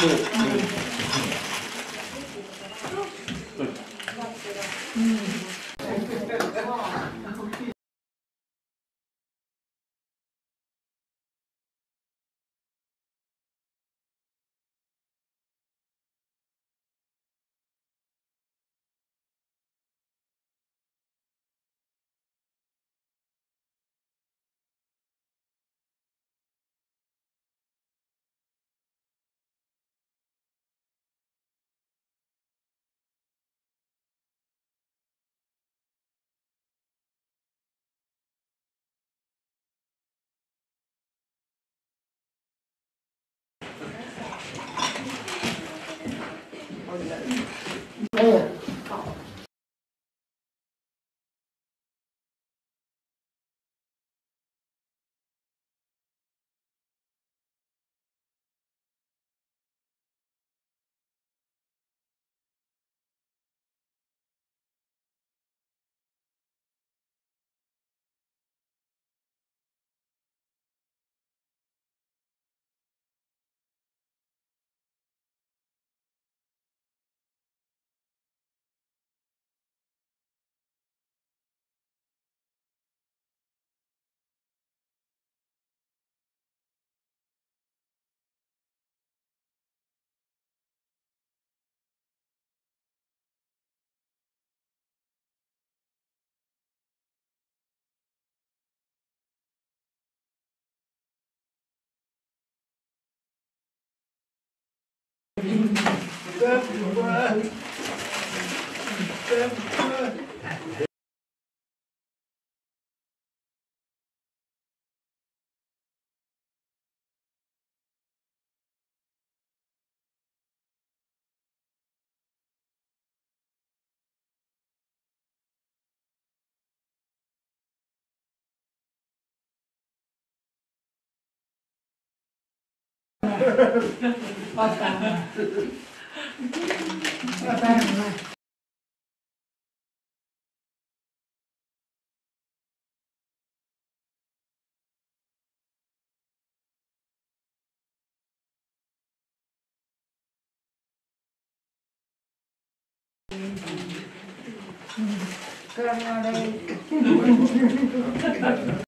Move. Gracias.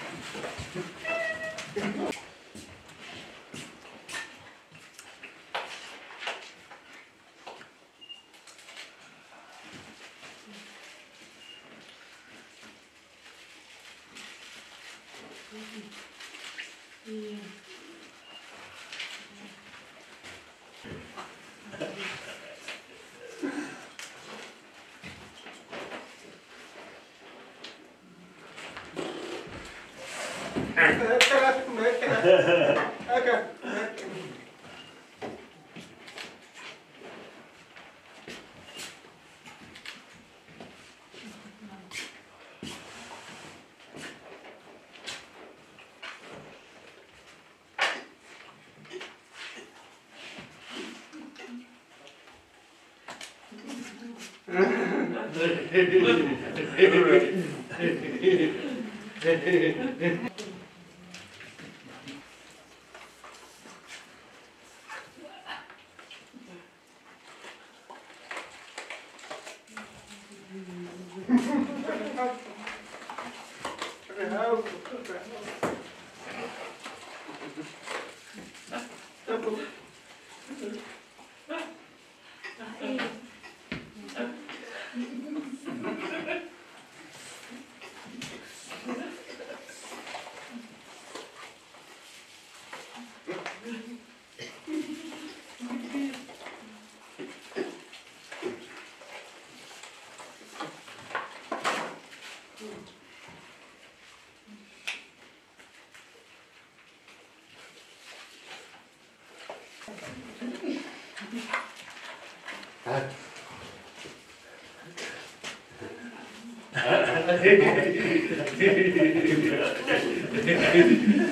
right. ヘヘヘヘヘヘヘヘヘヘヘ。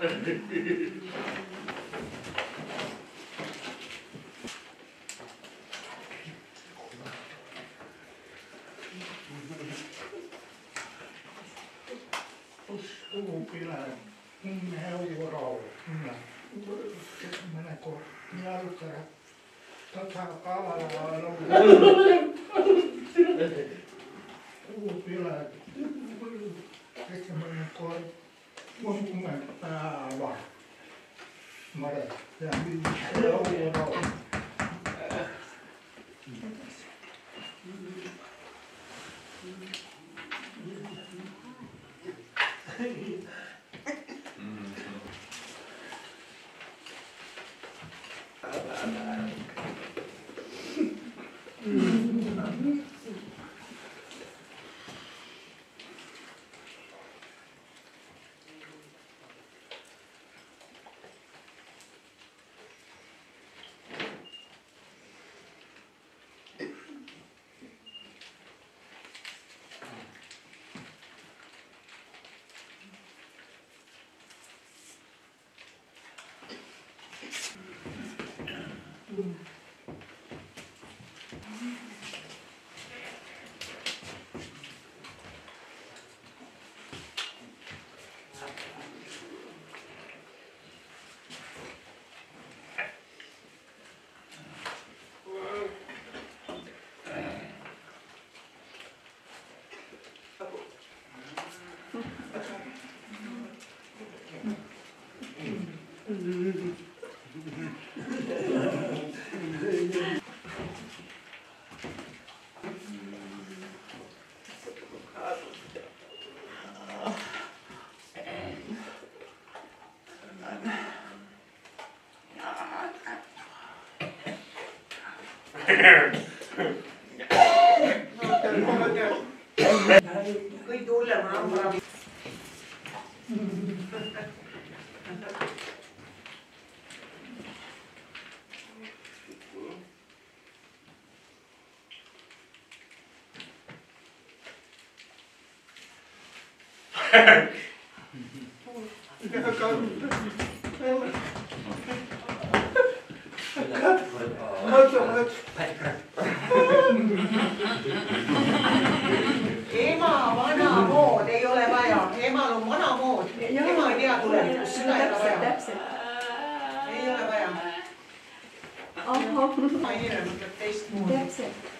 Pustuu pilään, minne heuvorolle. Minä, minä kun jalkara, tota kavalaa on Puupilään, tekemään koittaa. Konsument var. Var det. Det er mye overalt. 嗯嗯。Ema vanamood ei ole vaja, emal on vanamood, ema ei tea tulevikust, seda ei ole vaja, ei ole vaja, ahah, inimene mõtleb teistmoodi. täpselt.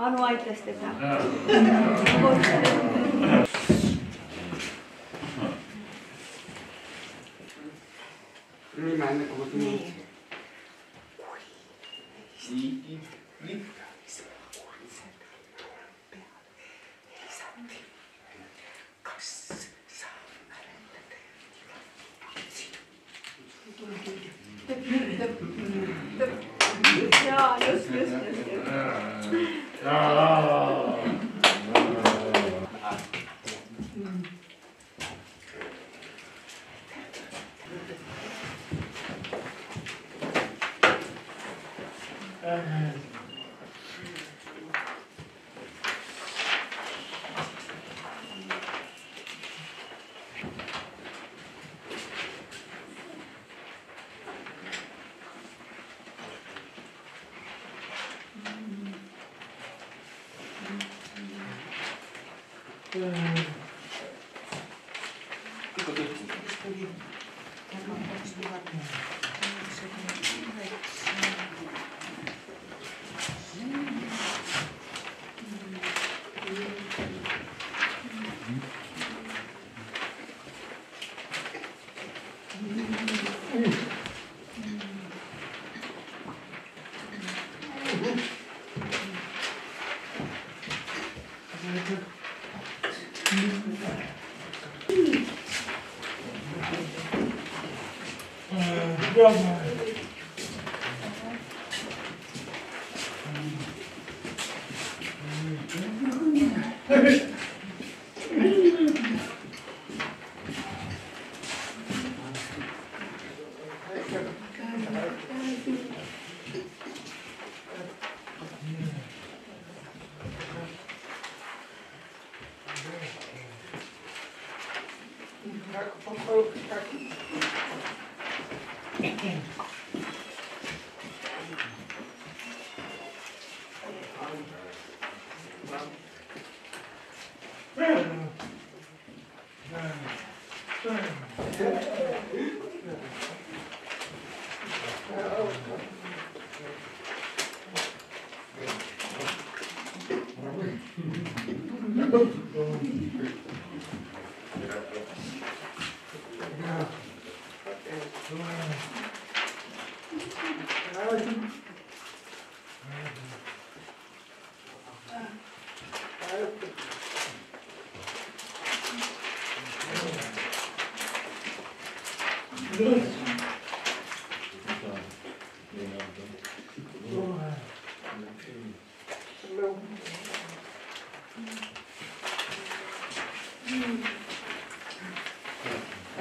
あの相手してた。ね、Э, ребята, Bravo.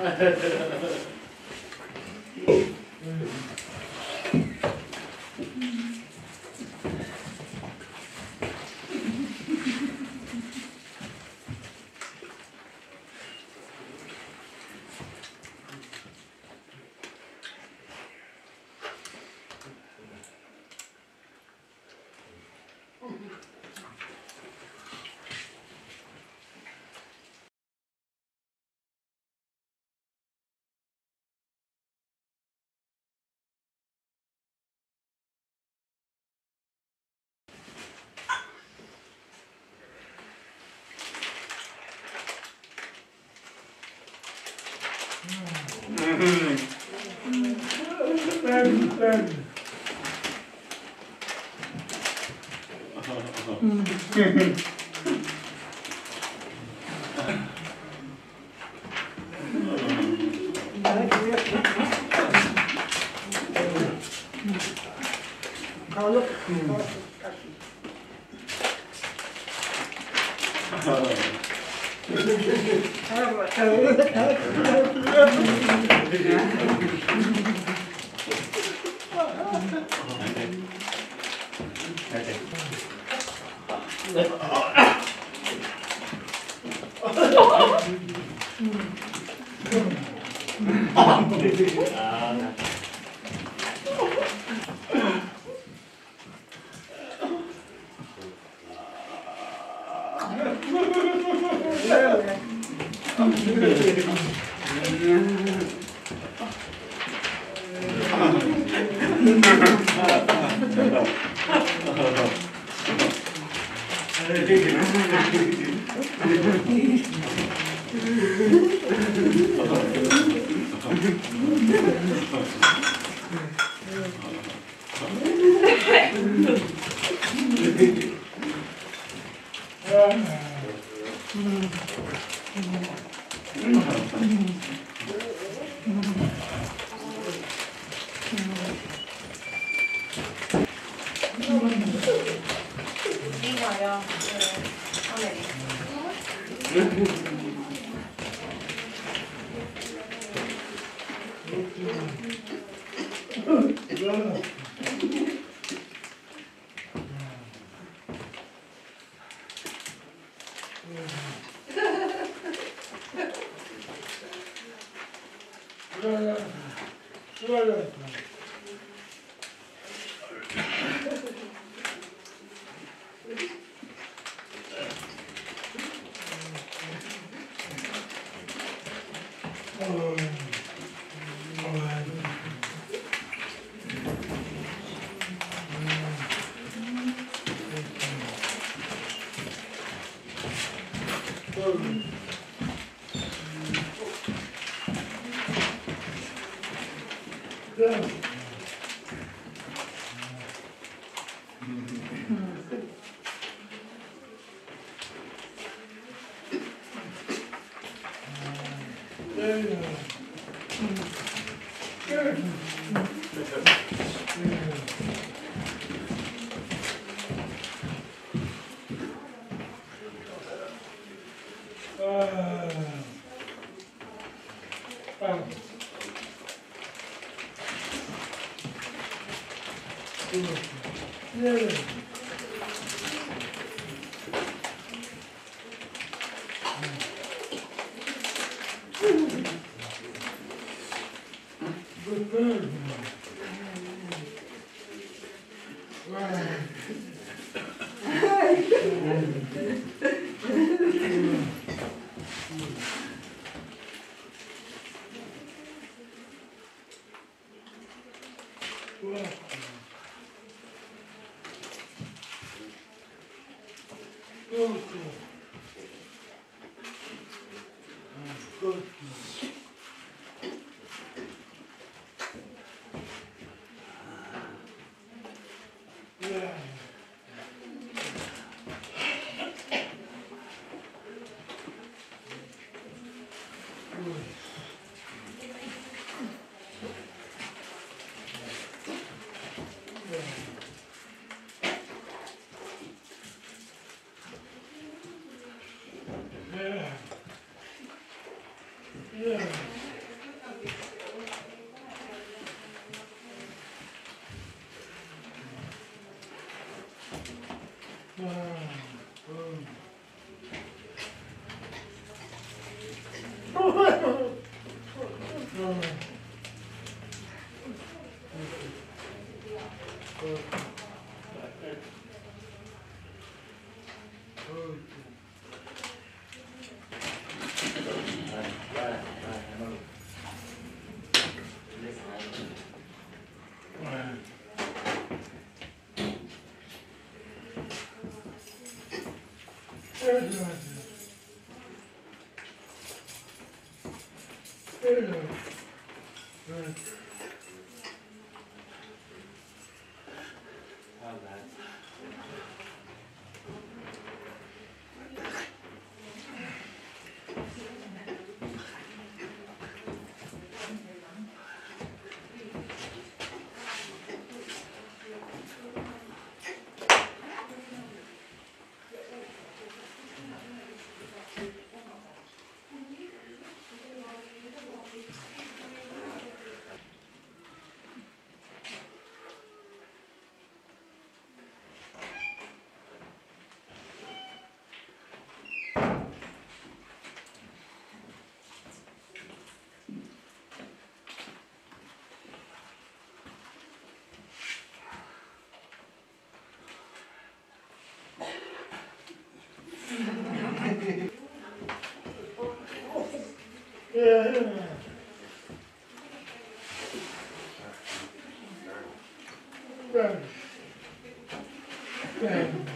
ハハハハ。Amen. 아, 네. 아, 이거요. 네. Hum. Thank you. Good. Good.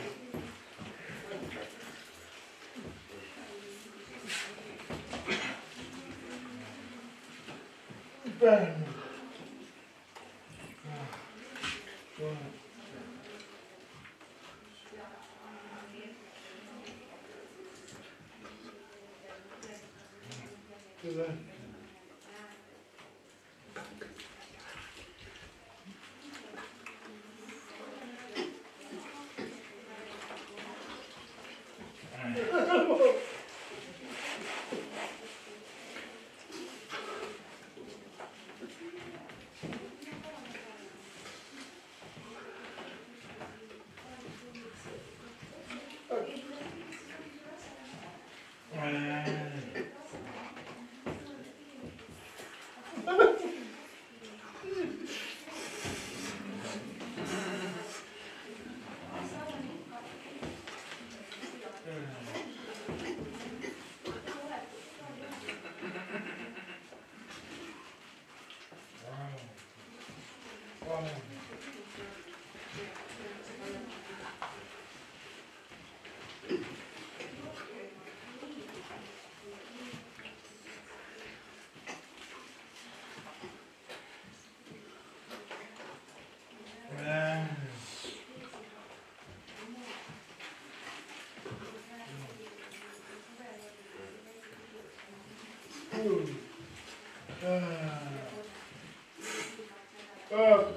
Aleluia. Ah. Ah,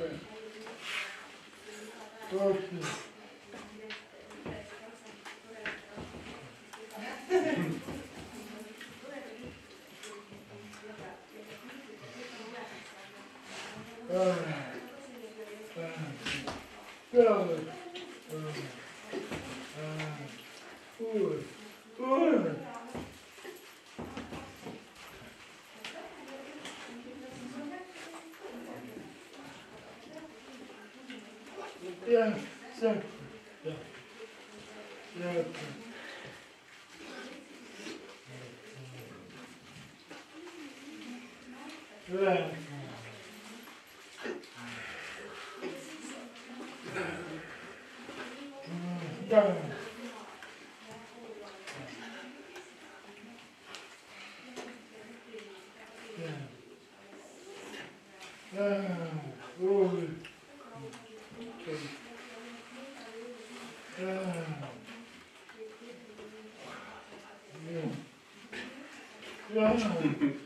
对，是，对，对，对。Ouch.